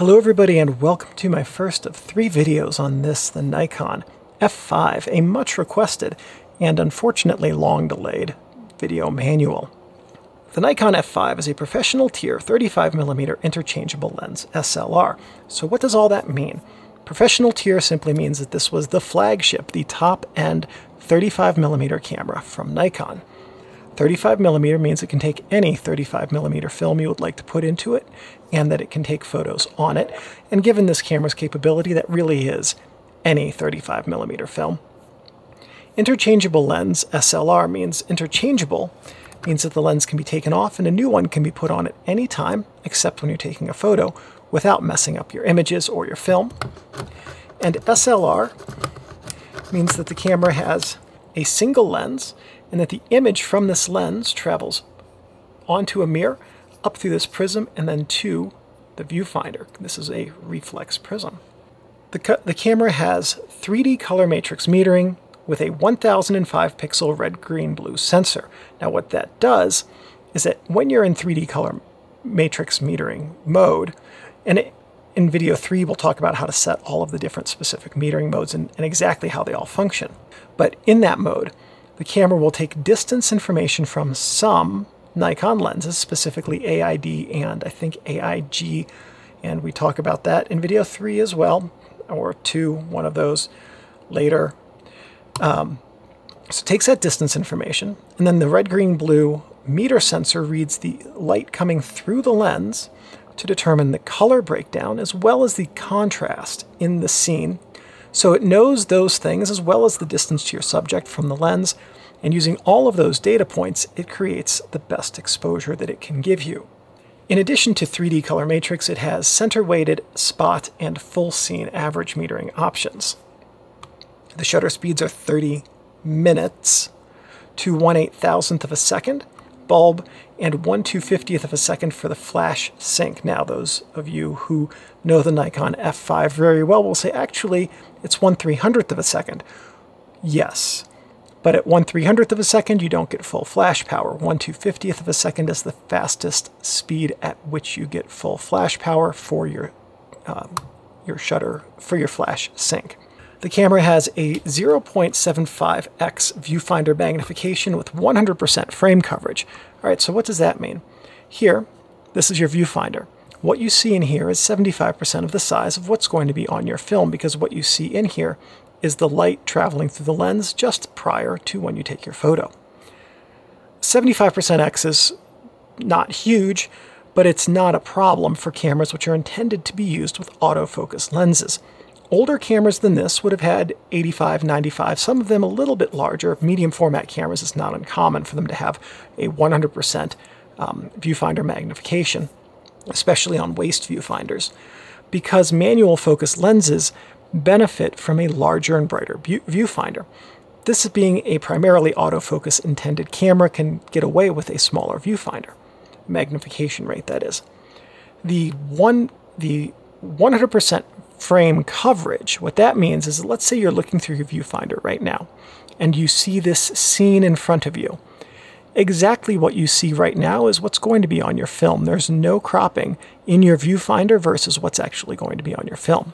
Hello everybody and welcome to my first of three videos on this, the Nikon F5, a much requested and unfortunately long delayed video manual. The Nikon F5 is a professional tier 35mm interchangeable lens SLR. So what does all that mean? Professional tier simply means that this was the flagship, the top end 35mm camera from Nikon. 35mm means it can take any 35mm film you would like to put into it, and that it can take photos on it. And given this camera's capability, that really is any 35mm film. Interchangeable lens, SLR, means interchangeable, means that the lens can be taken off and a new one can be put on at any time, except when you're taking a photo, without messing up your images or your film. And SLR means that the camera has a single lens and that the image from this lens travels onto a mirror, up through this prism, and then to the viewfinder. This is a reflex prism. The, the camera has 3D color matrix metering with a 1005 pixel red, green, blue sensor. Now what that does is that when you're in 3D color matrix metering mode, and it, in video 3 we'll talk about how to set all of the different specific metering modes and, and exactly how they all function. But in that mode, the camera will take distance information from some Nikon lenses, specifically AID and I think AIG, and we talk about that in video 3 as well, or 2, one of those later. Um, so it takes that distance information, and then the red, green, blue meter sensor reads the light coming through the lens to determine the color breakdown as well as the contrast in the scene so it knows those things as well as the distance to your subject from the lens, and using all of those data points, it creates the best exposure that it can give you. In addition to 3D color matrix, it has center-weighted, spot, and full scene average metering options. The shutter speeds are 30 minutes to 1 8 thousandth of a second, bulb, and 1 250th of a second for the flash sync. Now, those of you who know the Nikon F5 very well will say, actually, it's 1 300th of a second. Yes, but at 1 300th of a second, you don't get full flash power. 1 250th of a second is the fastest speed at which you get full flash power for your, um, your shutter, for your flash sync. The camera has a 0.75x viewfinder magnification with 100% frame coverage. All right, so what does that mean? Here, this is your viewfinder. What you see in here is 75% of the size of what's going to be on your film because what you see in here is the light traveling through the lens just prior to when you take your photo. 75% X is not huge, but it's not a problem for cameras which are intended to be used with autofocus lenses. Older cameras than this would have had 85, 95, some of them a little bit larger. Medium format cameras, it's not uncommon for them to have a 100% um, viewfinder magnification, especially on waist viewfinders, because manual focus lenses benefit from a larger and brighter viewfinder. This being a primarily autofocus intended camera can get away with a smaller viewfinder, magnification rate that is. The one the 100% frame coverage, what that means is let's say you're looking through your viewfinder right now and you see this scene in front of you. Exactly what you see right now is what's going to be on your film. There's no cropping in your viewfinder versus what's actually going to be on your film.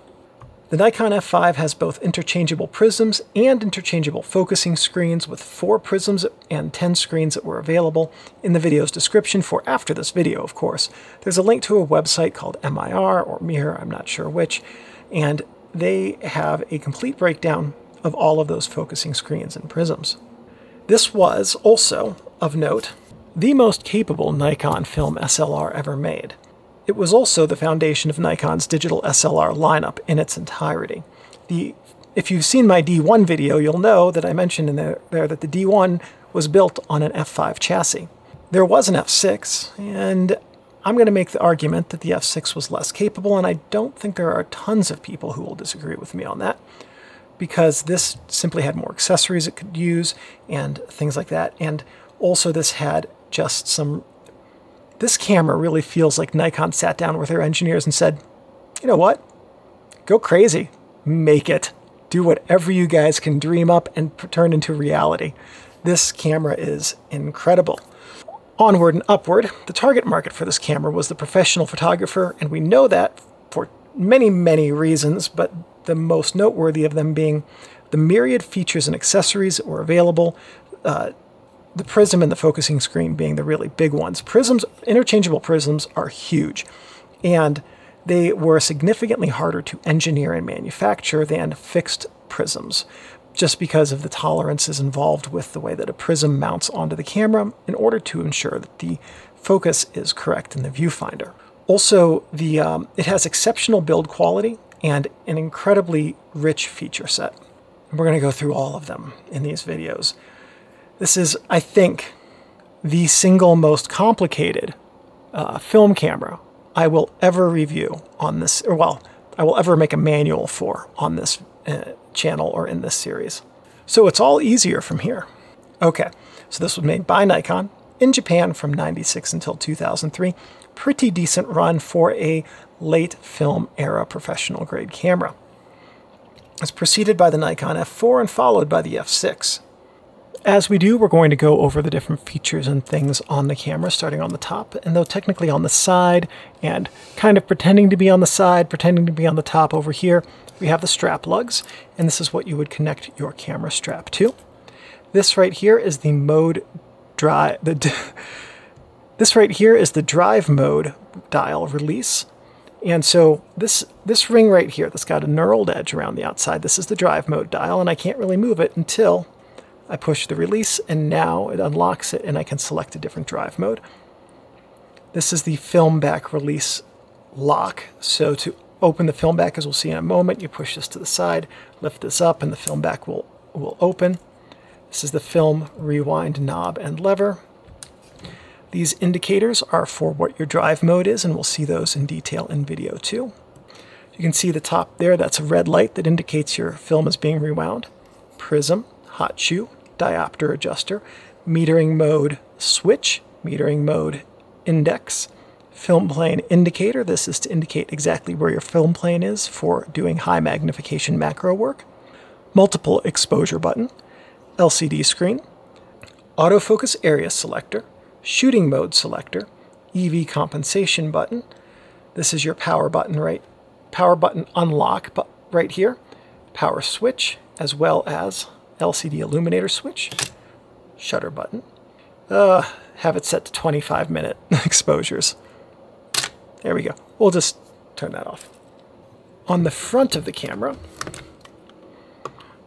The Nikon F5 has both interchangeable prisms and interchangeable focusing screens with four prisms and 10 screens that were available in the video's description for after this video, of course. There's a link to a website called MIR or MIR, I'm not sure which, and they have a complete breakdown of all of those focusing screens and prisms. This was also, of note, the most capable Nikon film SLR ever made. It was also the foundation of Nikon's digital SLR lineup in its entirety. The, if you've seen my D1 video, you'll know that I mentioned in there, there that the D1 was built on an F5 chassis. There was an F6, and I'm going to make the argument that the F6 was less capable, and I don't think there are tons of people who will disagree with me on that, because this simply had more accessories it could use and things like that, and also this had just some... This camera really feels like Nikon sat down with their engineers and said, you know what? Go crazy. Make it. do whatever you guys can dream up and turn into reality. This camera is incredible. Onward and upward, the target market for this camera was the professional photographer, and we know that for many, many reasons, but the most noteworthy of them being the myriad features and accessories that were available, uh, the prism and the focusing screen being the really big ones. Prisms, interchangeable prisms, are huge, and they were significantly harder to engineer and manufacture than fixed prisms just because of the tolerances involved with the way that a prism mounts onto the camera in order to ensure that the focus is correct in the viewfinder. Also, the um, it has exceptional build quality and an incredibly rich feature set. And we're going to go through all of them in these videos. This is, I think, the single most complicated uh, film camera I will ever review on this, or well, I will ever make a manual for on this uh, channel or in this series. So it's all easier from here. Okay, so this was made by Nikon in Japan from 96 until 2003. Pretty decent run for a late film era professional grade camera. It's preceded by the Nikon F4 and followed by the F6. As we do, we're going to go over the different features and things on the camera, starting on the top, and though technically on the side, and kind of pretending to be on the side, pretending to be on the top over here, we have the strap lugs, and this is what you would connect your camera strap to. This right here is the mode drive. The this right here is the drive mode dial release. And so this this ring right here that's got a knurled edge around the outside, this is the drive mode dial, and I can't really move it until I push the release, and now it unlocks it, and I can select a different drive mode. This is the film back release lock. So to open the film back, as we'll see in a moment. You push this to the side, lift this up, and the film back will, will open. This is the film rewind knob and lever. These indicators are for what your drive mode is, and we'll see those in detail in video two. You can see the top there, that's a red light that indicates your film is being rewound. Prism, hot shoe, diopter adjuster, metering mode switch, metering mode index, film plane indicator. This is to indicate exactly where your film plane is for doing high magnification macro work. Multiple exposure button, LCD screen, autofocus area selector, shooting mode selector, EV compensation button. This is your power button right, power button unlock but right here, power switch, as well as LCD illuminator switch, shutter button. Uh, have it set to 25 minute exposures. There we go. We'll just turn that off. On the front of the camera,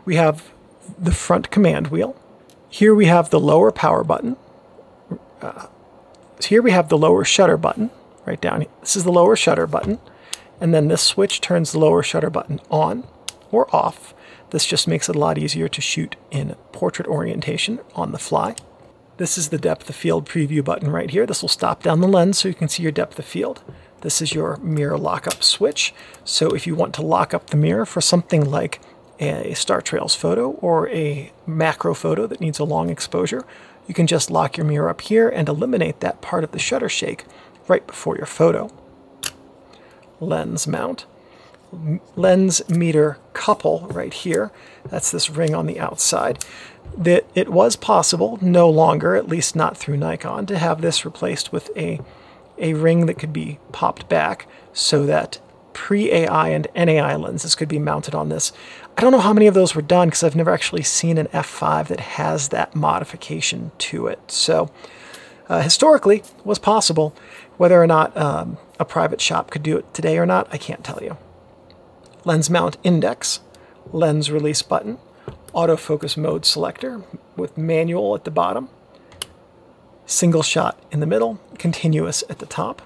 we have the front command wheel. Here we have the lower power button. Uh, here we have the lower shutter button right down here. This is the lower shutter button. And then this switch turns the lower shutter button on or off. This just makes it a lot easier to shoot in portrait orientation on the fly. This is the depth of field preview button right here. This will stop down the lens so you can see your depth of field. This is your mirror lockup switch. So if you want to lock up the mirror for something like a Star Trails photo or a macro photo that needs a long exposure, you can just lock your mirror up here and eliminate that part of the shutter shake right before your photo. Lens mount. Lens meter couple right here. That's this ring on the outside that it was possible, no longer, at least not through Nikon, to have this replaced with a, a ring that could be popped back so that pre-AI and NAI lenses could be mounted on this. I don't know how many of those were done because I've never actually seen an F5 that has that modification to it. So uh, historically, was possible. Whether or not um, a private shop could do it today or not, I can't tell you. Lens mount index, lens release button, autofocus mode selector with manual at the bottom, single shot in the middle, continuous at the top.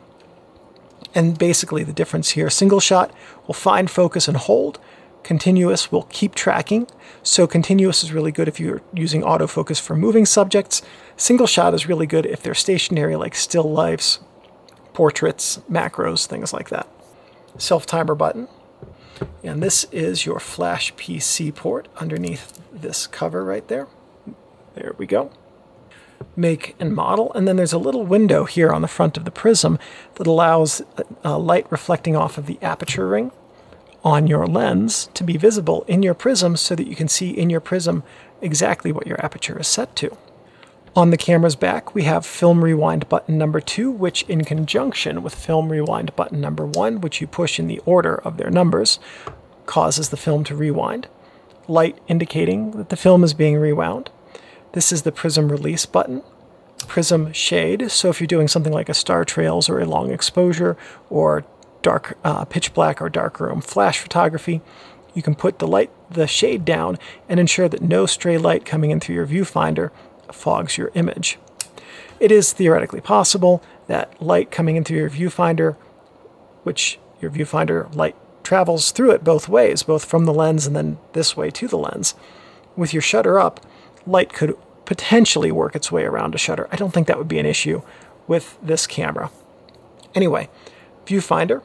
And basically the difference here, single shot will find focus and hold, continuous will keep tracking. So continuous is really good if you're using autofocus for moving subjects. Single shot is really good if they're stationary like still lifes, portraits, macros, things like that. Self-timer button, and this is your Flash PC port underneath this cover right there. There we go. Make and model, and then there's a little window here on the front of the prism that allows uh, light reflecting off of the aperture ring on your lens to be visible in your prism so that you can see in your prism exactly what your aperture is set to. On the camera's back, we have film rewind button number two, which in conjunction with film rewind button number one, which you push in the order of their numbers, causes the film to rewind. Light indicating that the film is being rewound. This is the prism release button. Prism shade, so if you're doing something like a star trails or a long exposure or dark uh, pitch black or dark room flash photography, you can put the light, the shade down and ensure that no stray light coming in through your viewfinder fogs your image. It is theoretically possible that light coming into your viewfinder, which your viewfinder light travels through it both ways, both from the lens and then this way to the lens. With your shutter up, light could potentially work its way around a shutter. I don't think that would be an issue with this camera. Anyway, viewfinder,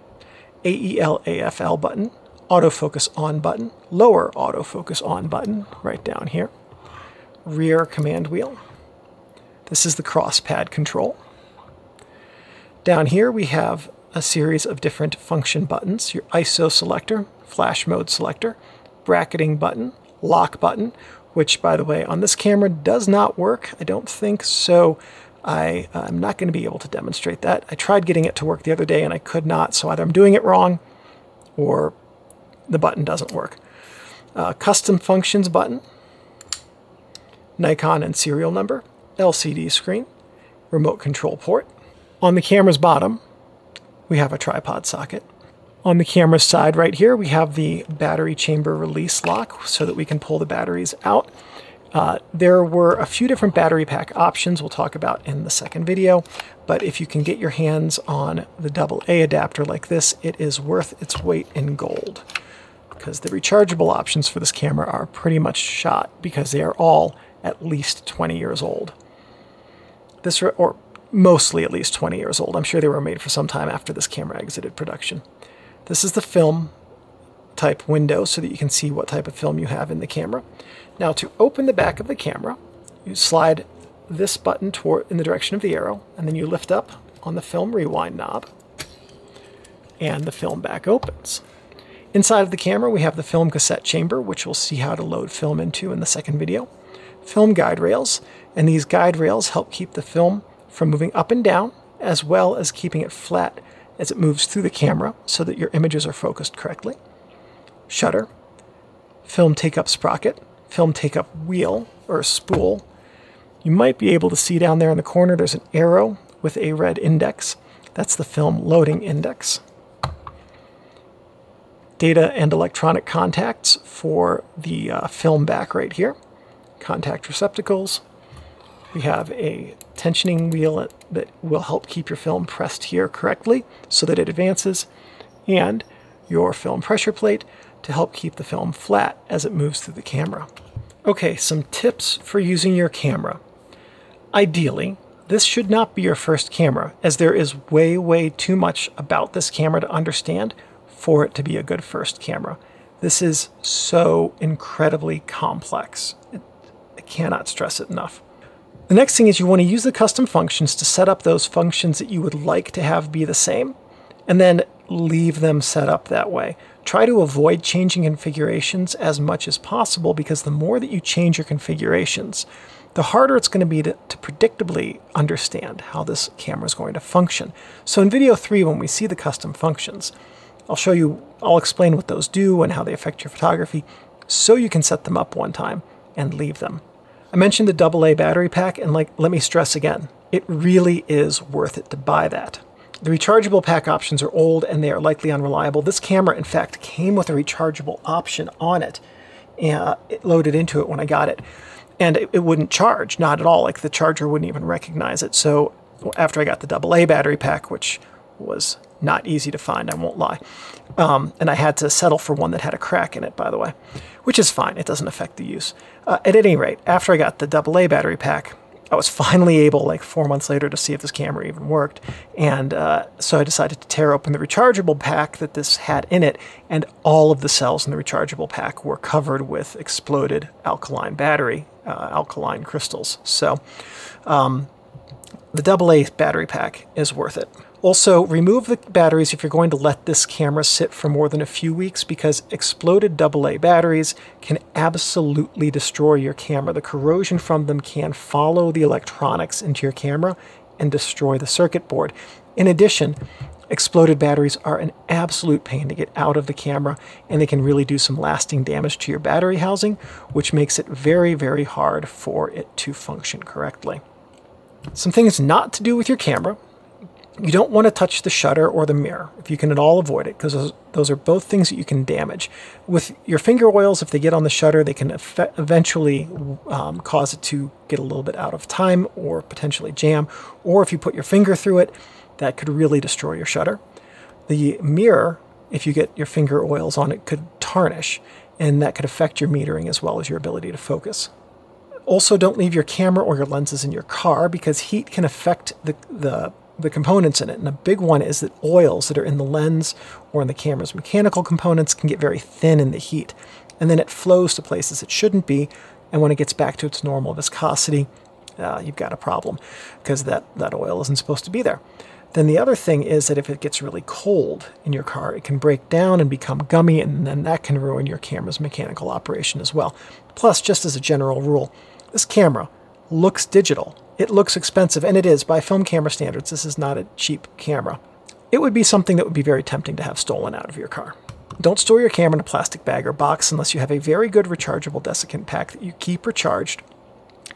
AEL-AFL button, autofocus on button, lower autofocus on button right down here, rear command wheel. This is the cross pad control. Down here we have a series of different function buttons, your ISO selector, flash mode selector, bracketing button, lock button, which by the way on this camera does not work, I don't think, so I, am not going to be able to demonstrate that. I tried getting it to work the other day and I could not, so either I'm doing it wrong or the button doesn't work. Uh, custom functions button, Nikon and serial number, LCD screen, remote control port. On the camera's bottom, we have a tripod socket. On the camera's side right here, we have the battery chamber release lock so that we can pull the batteries out. Uh, there were a few different battery pack options we'll talk about in the second video, but if you can get your hands on the AA adapter like this, it is worth its weight in gold. Because the rechargeable options for this camera are pretty much shot because they are all at least 20 years old. This, or mostly at least 20 years old. I'm sure they were made for some time after this camera exited production. This is the film type window so that you can see what type of film you have in the camera. Now to open the back of the camera, you slide this button toward in the direction of the arrow, and then you lift up on the film rewind knob, and the film back opens. Inside of the camera, we have the film cassette chamber, which we'll see how to load film into in the second video. Film guide rails, and these guide rails help keep the film from moving up and down, as well as keeping it flat as it moves through the camera so that your images are focused correctly. Shutter, film take-up sprocket, film take-up wheel or spool. You might be able to see down there in the corner there's an arrow with a red index. That's the film loading index. Data and electronic contacts for the uh, film back right here. Contact receptacles, we have a tensioning wheel that will help keep your film pressed here correctly so that it advances, and your film pressure plate to help keep the film flat as it moves through the camera. Okay, some tips for using your camera. Ideally, this should not be your first camera, as there is way, way too much about this camera to understand for it to be a good first camera. This is so incredibly complex. Cannot stress it enough. The next thing is you want to use the custom functions to set up those functions that you would like to have be the same, and then leave them set up that way. Try to avoid changing configurations as much as possible because the more that you change your configurations, the harder it's going to be to, to predictably understand how this camera is going to function. So in video three, when we see the custom functions, I'll show you, I'll explain what those do and how they affect your photography so you can set them up one time and leave them. I mentioned the AA battery pack, and like, let me stress again, it really is worth it to buy that. The rechargeable pack options are old and they are likely unreliable. This camera, in fact, came with a rechargeable option on it. and it loaded into it when I got it. And it, it wouldn't charge, not at all. Like the charger wouldn't even recognize it. So after I got the AA battery pack, which was not easy to find, I won't lie. Um, and I had to settle for one that had a crack in it, by the way, which is fine. It doesn't affect the use. Uh, at any rate, after I got the AA battery pack, I was finally able, like four months later, to see if this camera even worked. And uh, so I decided to tear open the rechargeable pack that this had in it, and all of the cells in the rechargeable pack were covered with exploded alkaline battery, uh, alkaline crystals. So um, the AA battery pack is worth it. Also, remove the batteries if you're going to let this camera sit for more than a few weeks because exploded AA batteries can absolutely destroy your camera. The corrosion from them can follow the electronics into your camera and destroy the circuit board. In addition, exploded batteries are an absolute pain to get out of the camera and they can really do some lasting damage to your battery housing, which makes it very, very hard for it to function correctly. Some things not to do with your camera you don't want to touch the shutter or the mirror if you can at all avoid it because those, are both things that you can damage. With your finger oils, if they get on the shutter, they can eventually um, cause it to get a little bit out of time or potentially jam. Or if you put your finger through it, that could really destroy your shutter. The mirror, if you get your finger oils on it, could tarnish and that could affect your metering as well as your ability to focus. Also, don't leave your camera or your lenses in your car because heat can affect the, the the components in it. And a big one is that oils that are in the lens or in the camera's mechanical components can get very thin in the heat. And then it flows to places it shouldn't be. And when it gets back to its normal viscosity, uh, you've got a problem because that, that oil isn't supposed to be there. Then the other thing is that if it gets really cold in your car, it can break down and become gummy, and then that can ruin your camera's mechanical operation as well. Plus, just as a general rule, this camera looks digital it looks expensive, and it is. By film camera standards, this is not a cheap camera. It would be something that would be very tempting to have stolen out of your car. Don't store your camera in a plastic bag or box unless you have a very good rechargeable desiccant pack that you keep recharged.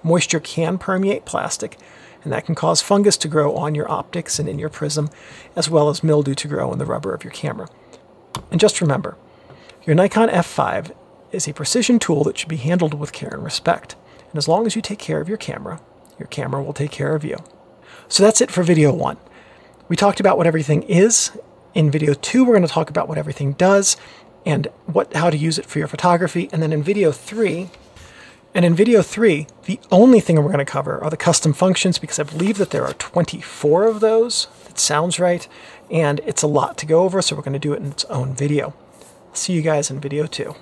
Moisture can permeate plastic, and that can cause fungus to grow on your optics and in your prism, as well as mildew to grow in the rubber of your camera. And just remember, your Nikon F5 is a precision tool that should be handled with care and respect. And as long as you take care of your camera, your camera will take care of you. So that's it for video one. We talked about what everything is. In video two, we're going to talk about what everything does and what how to use it for your photography. And then in video three, and in video three, the only thing we're going to cover are the custom functions because I believe that there are 24 of those. That sounds right. And it's a lot to go over, so we're going to do it in its own video. See you guys in video two.